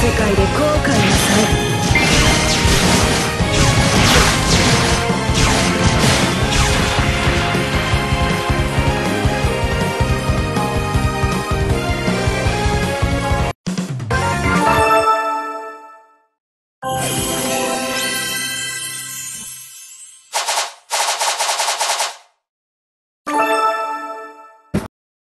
世界で後悔なさい。